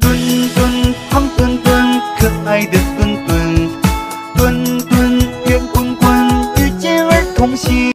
墩墩胖墩墩可爱的墩墩墩墩圆滚滚与健儿同行